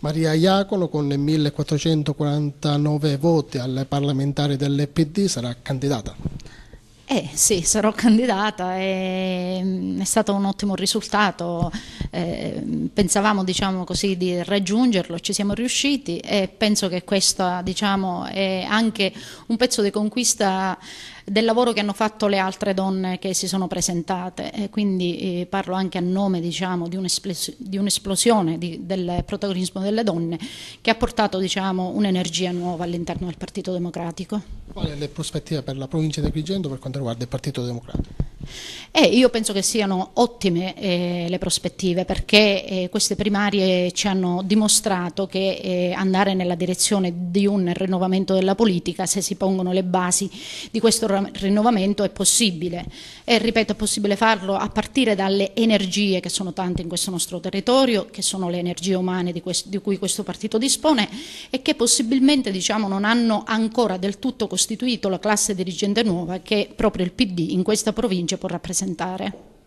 Maria Iacolo con 1449 voti alle parlamentari dell'EPD sarà candidata. Eh sì, sarò candidata, è, è stato un ottimo risultato, eh, pensavamo diciamo così, di raggiungerlo, ci siamo riusciti e penso che questo diciamo, è anche un pezzo di conquista del lavoro che hanno fatto le altre donne che si sono presentate e quindi eh, parlo anche a nome diciamo, di un'esplosione di del protagonismo delle donne che ha portato diciamo, un'energia nuova all'interno del Partito Democratico. Quali le prospettive per la provincia di Agrigento per quanto riguarda il Partito Democratico? Eh, io penso che siano ottime eh, le prospettive perché eh, queste primarie ci hanno dimostrato che eh, andare nella direzione di un rinnovamento della politica, se si pongono le basi di questo rinnovamento, è possibile. E ripeto, è possibile farlo a partire dalle energie che sono tante in questo nostro territorio, che sono le energie umane di, questo, di cui questo partito dispone e che possibilmente diciamo, non hanno ancora del tutto costituito la classe dirigente nuova che proprio il PD in questa provincia può rappresentare.